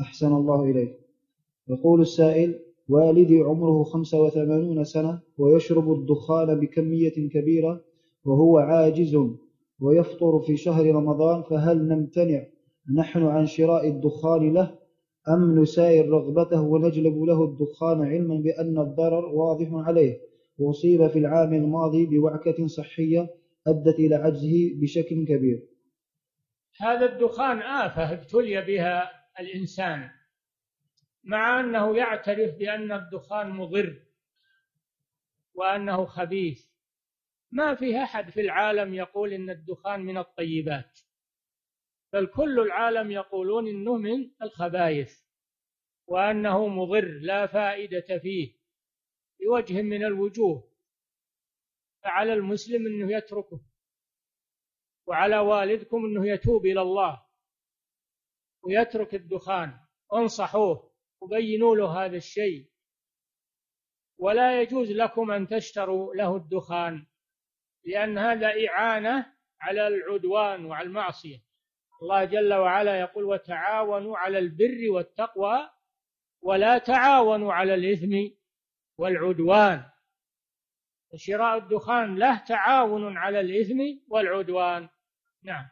أحسن الله إليك. يقول السائل والدي عمره خمسة وثمانون سنة ويشرب الدخان بكمية كبيرة وهو عاجز ويفطر في شهر رمضان فهل نمتنع نحن عن شراء الدخان له أم نساير رغبته ونجلب له الدخان علما بأن الضرر واضح عليه؟ وأصيب في العام الماضي بوعكة صحية أدت إلى عجزه بشكل كبير. هذا الدخان آفة ابتلي بها الإنسان مع أنه يعترف بأن الدخان مضر وأنه خبيث. ما في أحد في العالم يقول إن الدخان من الطيبات بل كل العالم يقولون إنه من الخبائث وأنه مضر لا فائدة فيه بوجه من الوجوه. فعلى المسلم أنه يتركه وعلى والدكم أنه يتوب إلى الله. ويترك الدخان. انصحوه وبينوا له هذا الشيء. ولا يجوز لكم أن تشتروا له الدخان لأن هذا إعانة على العدوان وعلى المعصية. الله جل وعلا يقول وتعاونوا على البر والتقوى ولا تعاونوا على الإثم والعدوان. شراء الدخان له تعاون على الإثم والعدوان. نعم.